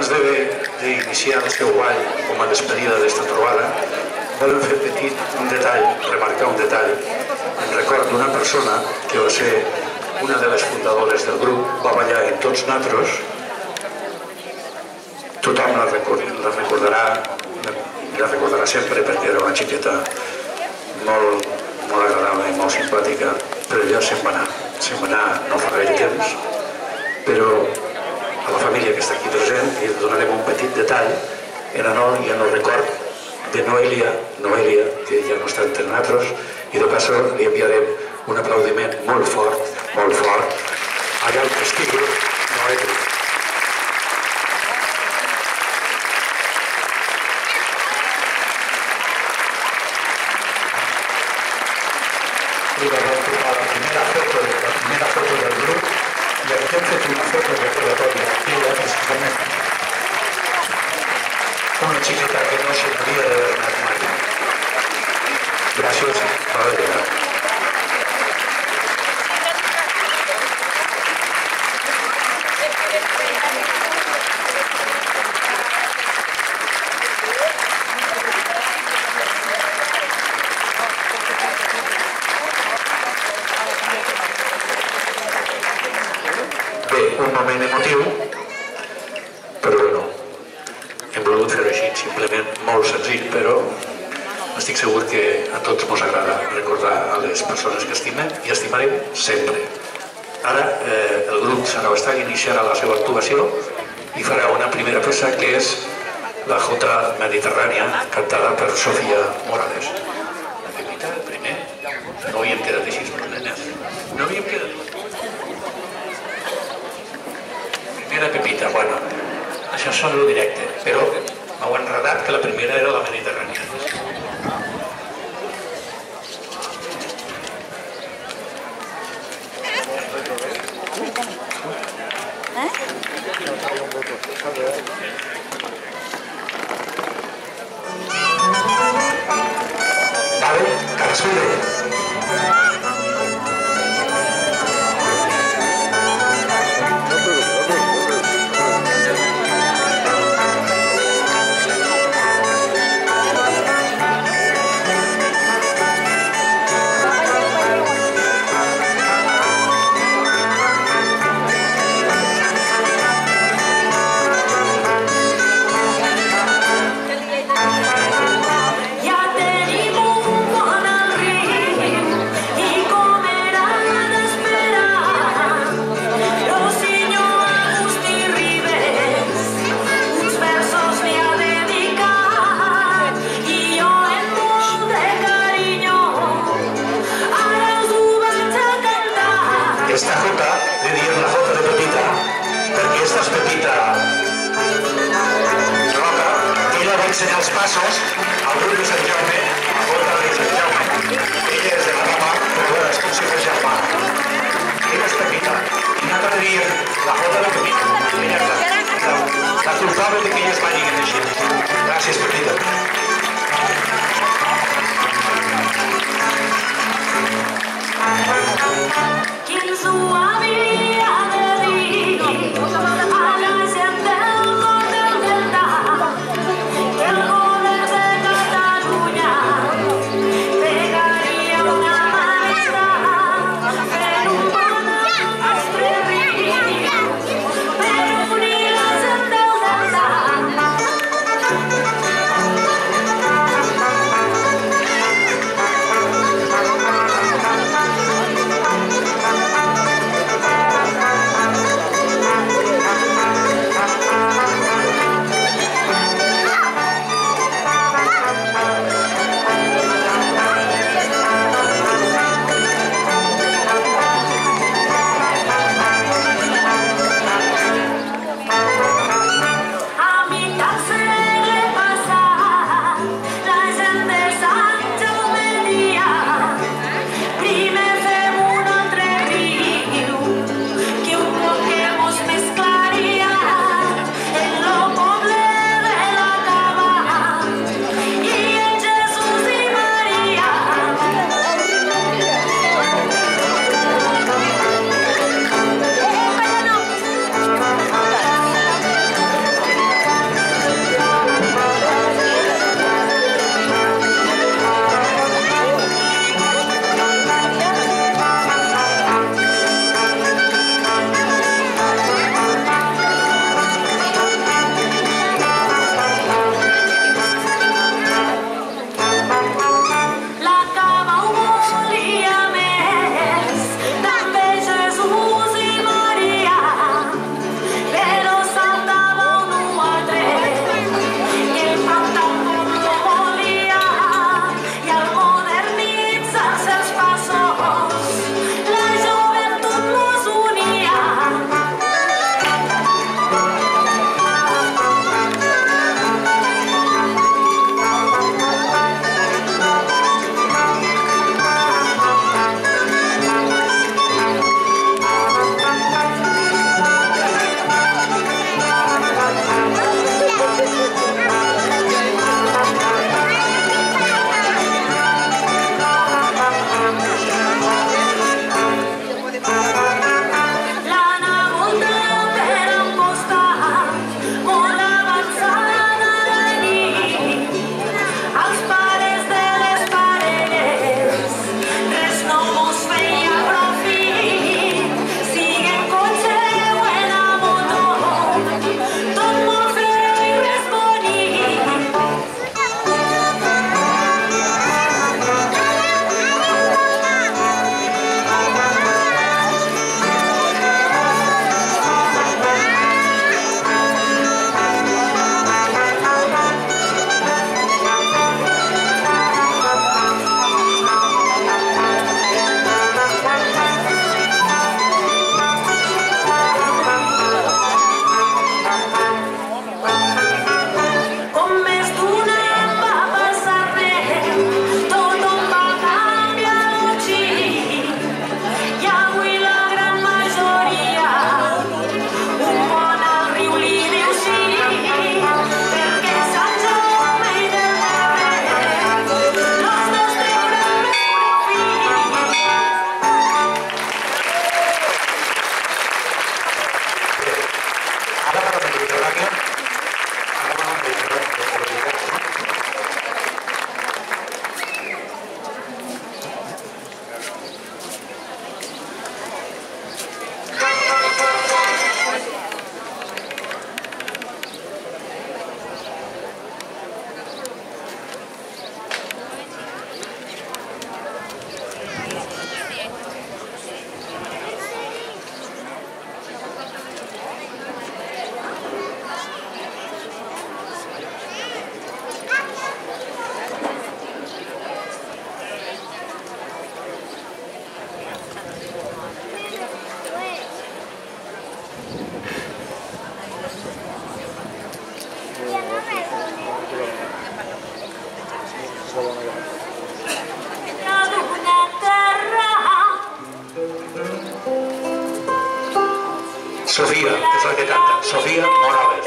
abans d'iniciar el seu ball com a despedida d'esta trobada, volem fer petit un detall, remarcar un detall, en record d'una persona que va ser una de les fundadores del grup, va ballar en tots nosaltres, tothom la, record, la recordarà la recordarà sempre perquè era una xiqueta molt, molt agradable i molt simpàtica, però ella se'n va anar, se'n va anar no fa gaire temps, però a la família que està aquí present i donarem un petit detall en honor i en el record de Noelia, Noelia, que ja no està entre nosaltres, i de passo li enviarem un aplaudiment molt fort, molt fort, allà al testícul, Noelia. y la primera la primera foto del grupo y entonces una foto recordatoria que era precisamente una chiquita que no se podía de ver más moment emotiu, però bueno, hem volgut fer així, simplement molt senzill, però estic segur que a tots ens agrada recordar a les persones que estimem i estimarem sempre. Ara eh, el grup Sant Abastall iniciarà la seva actuació i farà una primera peça que és la Jota Mediterrània cantada per Sofia Morales. La Pepita, primer, no havíem quedat així. No havíem quedat primera Pepita, bueno, això són el directe, però m'heu enredat que la primera era la Mediterrània. Eh? els passos al grup de Sant Jaume, a la porta de Sant Jaume. Ella és de la Roma, però és com si fos germà. Ella és petita, i no t'ha la porta de petita. Ella és la, la culpable de Sofia, és la que canta. Sofia Morales.